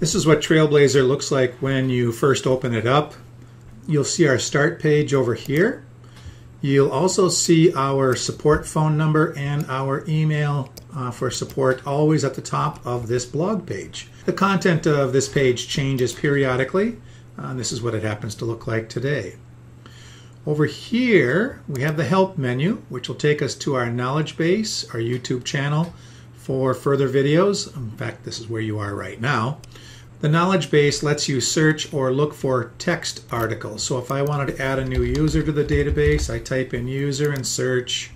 This is what Trailblazer looks like when you first open it up. You'll see our start page over here. You'll also see our support phone number and our email uh, for support always at the top of this blog page. The content of this page changes periodically. Uh, this is what it happens to look like today. Over here, we have the help menu, which will take us to our knowledge base, our YouTube channel for further videos. In fact, this is where you are right now. The knowledge base lets you search or look for text articles. So if I wanted to add a new user to the database, I type in user and search,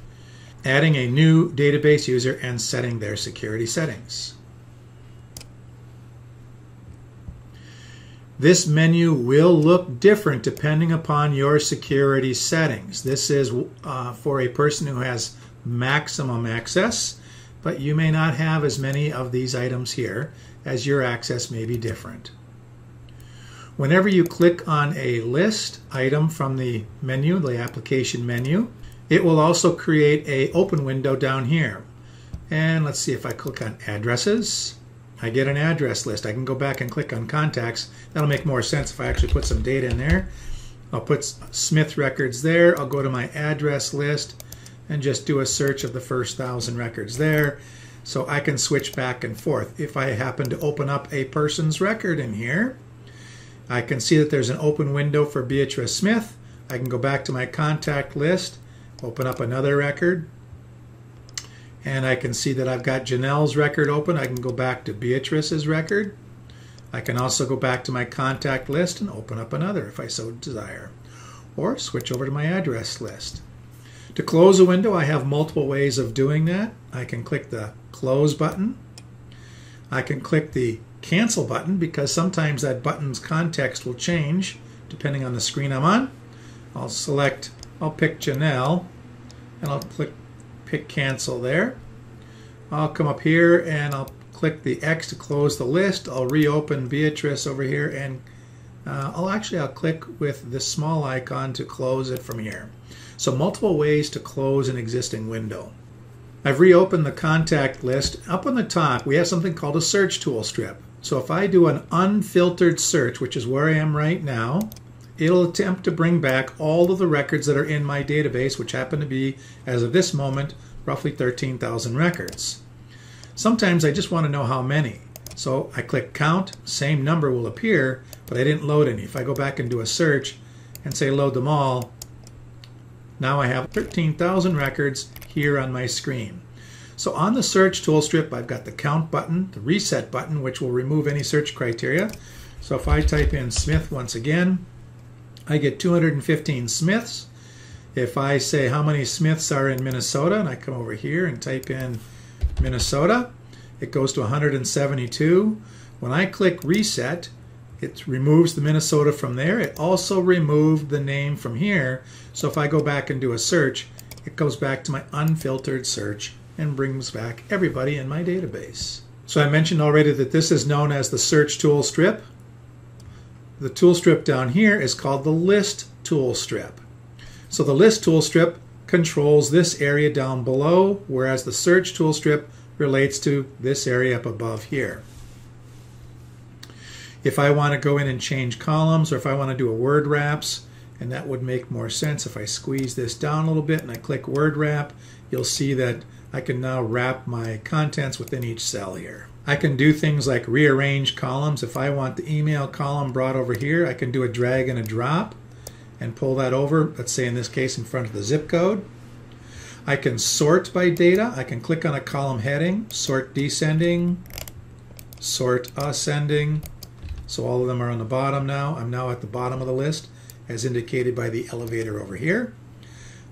adding a new database user and setting their security settings. This menu will look different depending upon your security settings. This is uh, for a person who has maximum access, but you may not have as many of these items here as your access may be different. Whenever you click on a list item from the menu, the application menu, it will also create a open window down here. And let's see if I click on addresses, I get an address list. I can go back and click on contacts. That'll make more sense if I actually put some data in there. I'll put Smith records there. I'll go to my address list and just do a search of the first thousand records there so I can switch back and forth. If I happen to open up a person's record in here, I can see that there's an open window for Beatrice Smith. I can go back to my contact list, open up another record, and I can see that I've got Janelle's record open. I can go back to Beatrice's record. I can also go back to my contact list and open up another if I so desire, or switch over to my address list. To close a window, I have multiple ways of doing that. I can click the close button. I can click the cancel button because sometimes that button's context will change depending on the screen I'm on. I'll select, I'll pick Janelle and I'll click pick cancel there. I'll come up here and I'll click the X to close the list. I'll reopen Beatrice over here and uh, I'll actually I'll click with this small icon to close it from here. So multiple ways to close an existing window. I've reopened the contact list. Up on the top, we have something called a search tool strip. So if I do an unfiltered search, which is where I am right now, it'll attempt to bring back all of the records that are in my database, which happen to be, as of this moment, roughly 13,000 records. Sometimes I just want to know how many. So I click count, same number will appear, but I didn't load any. If I go back and do a search and say load them all, now I have 13,000 records here on my screen. So on the search tool strip, I've got the count button, the reset button, which will remove any search criteria. So if I type in Smith once again, I get 215 Smiths. If I say how many Smiths are in Minnesota, and I come over here and type in Minnesota, it goes to 172. When I click reset, it removes the Minnesota from there. It also removed the name from here. So if I go back and do a search, it goes back to my unfiltered search and brings back everybody in my database. So I mentioned already that this is known as the search tool strip. The tool strip down here is called the list tool strip. So the list tool strip controls this area down below, whereas the search tool strip relates to this area up above here. If I want to go in and change columns or if I want to do a word wraps, and that would make more sense if I squeeze this down a little bit and I click word wrap, you'll see that I can now wrap my contents within each cell here. I can do things like rearrange columns. If I want the email column brought over here, I can do a drag and a drop and pull that over, let's say in this case in front of the zip code. I can sort by data. I can click on a column heading, sort descending, sort ascending. So all of them are on the bottom now. I'm now at the bottom of the list as indicated by the elevator over here.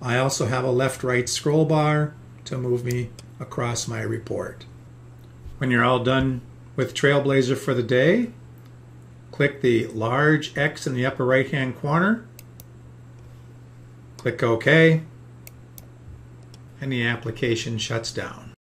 I also have a left-right scroll bar to move me across my report. When you're all done with Trailblazer for the day, click the large X in the upper right hand corner, click OK, and the application shuts down.